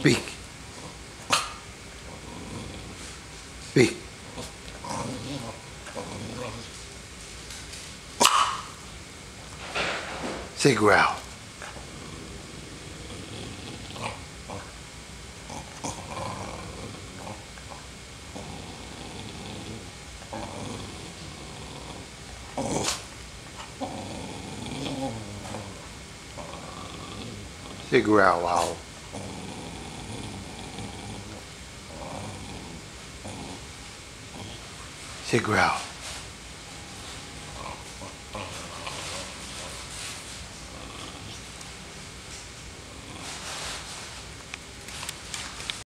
Speak. Speak. Say growl. Say growl, owl. figure out.